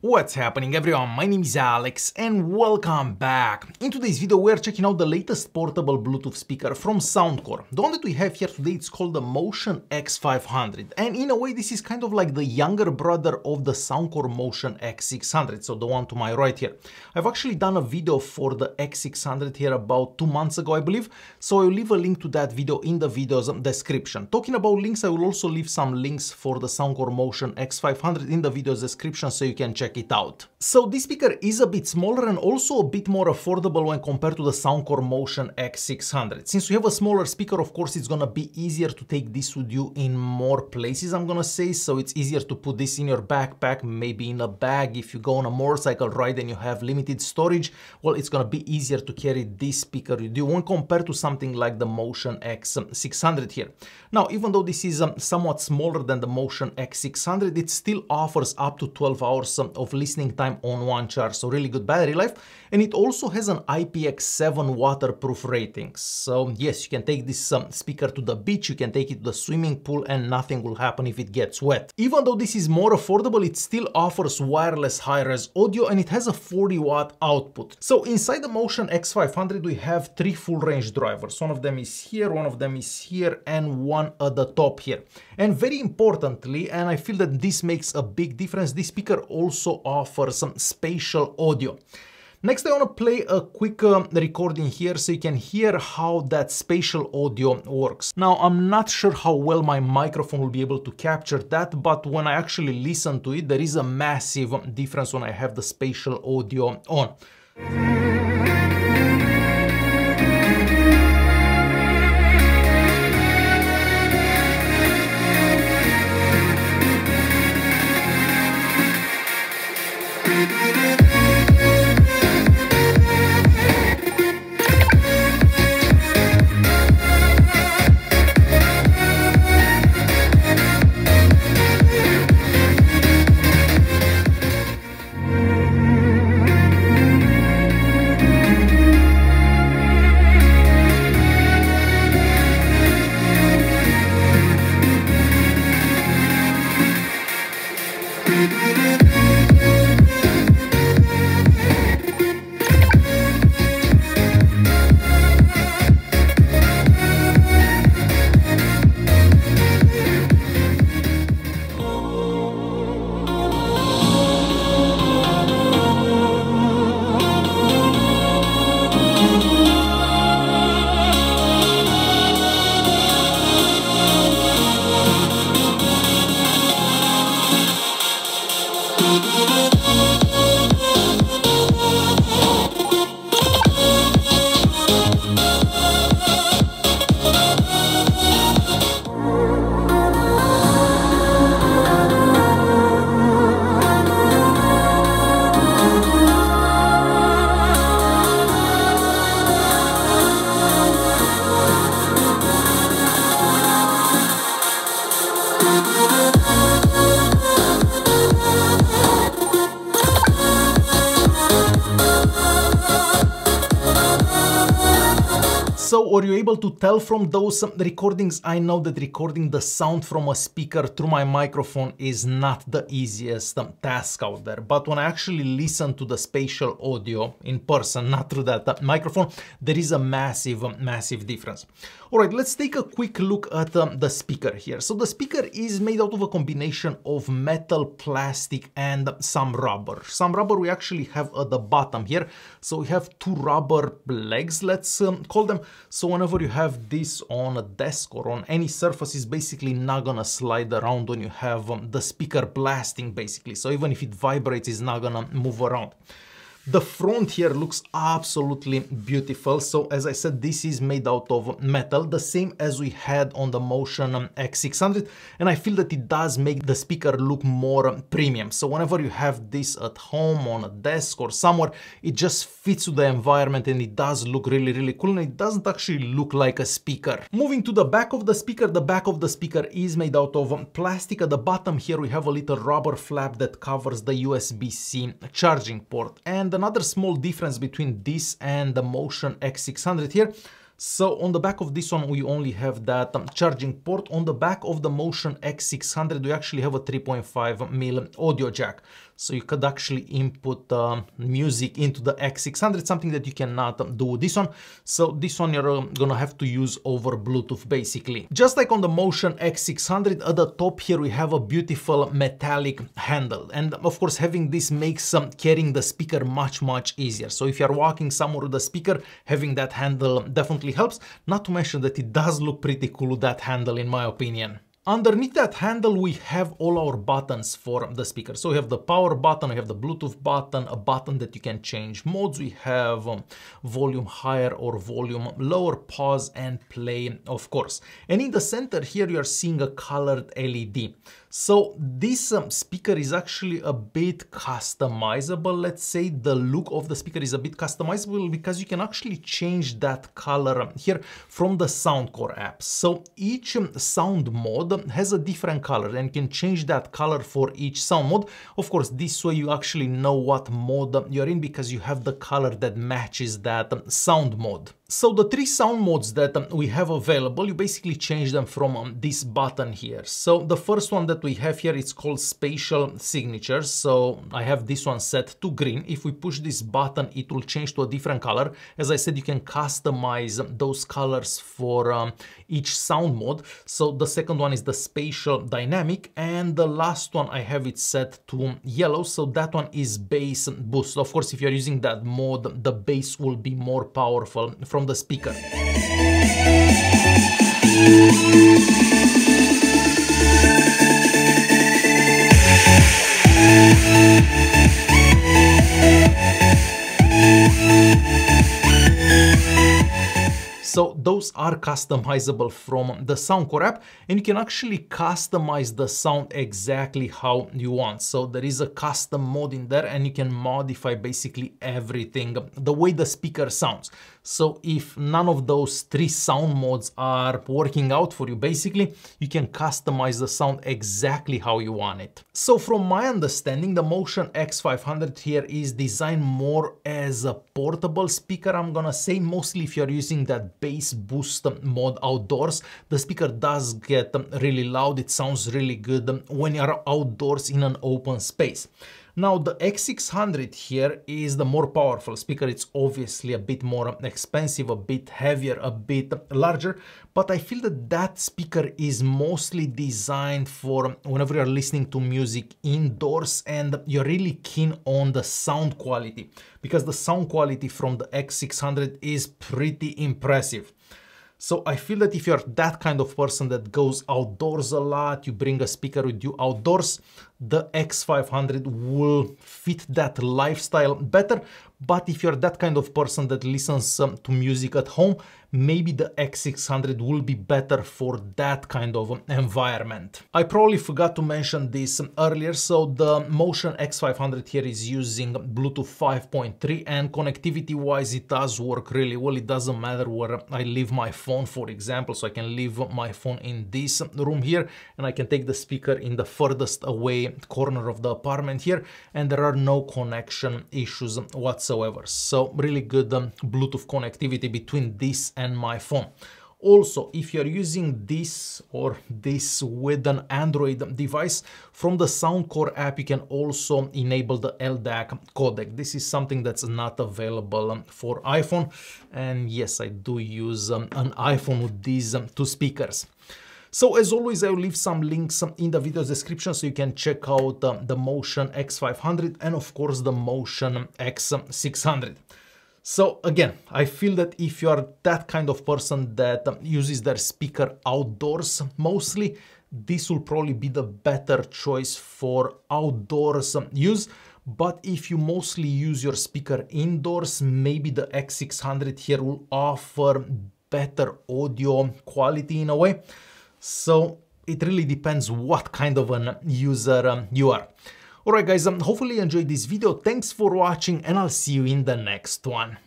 What's happening everyone, my name is Alex and welcome back. In today's video we are checking out the latest portable Bluetooth speaker from Soundcore. The one that we have here today it's called the Motion X500 and in a way this is kind of like the younger brother of the Soundcore Motion X600, so the one to my right here. I've actually done a video for the X600 here about two months ago I believe, so I'll leave a link to that video in the video's description. Talking about links, I will also leave some links for the Soundcore Motion X500 in the video's description so you can check check it out. So this speaker is a bit smaller and also a bit more affordable when compared to the Soundcore Motion X600. Since we have a smaller speaker, of course, it's gonna be easier to take this with you in more places, I'm gonna say. So it's easier to put this in your backpack, maybe in a bag. If you go on a motorcycle ride and you have limited storage, well, it's gonna be easier to carry this speaker with you when compared to something like the Motion X600 here. Now, even though this is um, somewhat smaller than the Motion X600, it still offers up to 12 hours um, of listening time on one charge, so really good battery life. And it also has an IPX7 waterproof rating. So yes, you can take this um, speaker to the beach, you can take it to the swimming pool and nothing will happen if it gets wet. Even though this is more affordable, it still offers wireless high-res audio and it has a 40 watt output. So inside the Motion X500 we have three full range drivers. One of them is here, one of them is here and one at the top here. And very importantly, and I feel that this makes a big difference, this speaker also offers some spatial audio. Next, I want to play a quick uh, recording here so you can hear how that spatial audio works. Now, I'm not sure how well my microphone will be able to capture that, but when I actually listen to it, there is a massive difference when I have the spatial audio on. So were you able to tell from those recordings? I know that recording the sound from a speaker through my microphone is not the easiest um, task out there. But when I actually listen to the spatial audio in person, not through that uh, microphone, there is a massive, um, massive difference. All right, let's take a quick look at um, the speaker here. So the speaker is made out of a combination of metal, plastic, and some rubber. Some rubber we actually have at the bottom here. So we have two rubber legs, let's um, call them. So whenever you have this on a desk or on any surface, it's basically not gonna slide around when you have um, the speaker blasting basically. So even if it vibrates, it's not gonna move around. The front here looks absolutely beautiful. So as I said, this is made out of metal, the same as we had on the Motion X600. And I feel that it does make the speaker look more premium. So whenever you have this at home, on a desk or somewhere, it just fits to the environment and it does look really, really cool. And it doesn't actually look like a speaker. Moving to the back of the speaker, the back of the speaker is made out of plastic. At the bottom here, we have a little rubber flap that covers the USB-C charging port. And another small difference between this and the Motion X600 here so on the back of this one, we only have that um, charging port. On the back of the Motion X600, we actually have a 3.5 mm audio jack. So you could actually input uh, music into the X600, something that you cannot do with this one. So this one you're um, gonna have to use over Bluetooth basically. Just like on the Motion X600, at the top here we have a beautiful metallic handle. And of course having this makes um, carrying the speaker much, much easier. So if you're walking somewhere with the speaker, having that handle definitely helps. Not to mention that it does look pretty cool with that handle in my opinion. Underneath that handle, we have all our buttons for the speaker. So we have the power button, we have the Bluetooth button, a button that you can change modes. We have um, volume higher or volume lower, pause and play, of course. And in the center here, you are seeing a colored LED. So this um, speaker is actually a bit customizable. Let's say the look of the speaker is a bit customizable because you can actually change that color here from the Soundcore app. So each um, sound mode has a different color and can change that color for each sound mode. Of course, this way you actually know what mode you're in because you have the color that matches that sound mode. So the three sound modes that um, we have available, you basically change them from um, this button here. So the first one that we have here is called spatial signatures. So I have this one set to green. If we push this button, it will change to a different color. As I said, you can customize those colors for um, each sound mode. So the second one is the spatial dynamic and the last one I have it set to yellow. So that one is bass boost. Of course, if you're using that mode, the bass will be more powerful from the speaker. So those are customizable from the Soundcore app and you can actually customize the sound exactly how you want. So there is a custom mode in there and you can modify basically everything, the way the speaker sounds. So if none of those three sound modes are working out for you, basically, you can customize the sound exactly how you want it. So from my understanding, the Motion X500 here is designed more as a portable speaker, I'm gonna say, mostly if you're using that bass boost mode outdoors, the speaker does get really loud, it sounds really good when you're outdoors in an open space. Now the X600 here is the more powerful speaker. It's obviously a bit more expensive, a bit heavier, a bit larger, but I feel that that speaker is mostly designed for whenever you're listening to music indoors and you're really keen on the sound quality because the sound quality from the X600 is pretty impressive. So I feel that if you're that kind of person that goes outdoors a lot, you bring a speaker with you outdoors, the X500 will fit that lifestyle better. But if you're that kind of person that listens um, to music at home, maybe the X600 will be better for that kind of environment. I probably forgot to mention this earlier, so the Motion X500 here is using Bluetooth 5.3 and connectivity wise it does work really well. It doesn't matter where I leave my phone, for example, so I can leave my phone in this room here and I can take the speaker in the furthest away corner of the apartment here and there are no connection issues whatsoever. So really good um, Bluetooth connectivity between this and my phone. Also, if you're using this or this with an Android device, from the Soundcore app, you can also enable the LDAC codec. This is something that's not available for iPhone. And yes, I do use um, an iPhone with these um, two speakers. So as always, I will leave some links in the video description so you can check out um, the Motion X500 and of course the Motion X600. So again, I feel that if you are that kind of person that um, uses their speaker outdoors mostly, this will probably be the better choice for outdoors um, use. But if you mostly use your speaker indoors, maybe the X600 here will offer better audio quality in a way. So it really depends what kind of an user um, you are. Alright guys, um, hopefully you enjoyed this video, thanks for watching and I'll see you in the next one.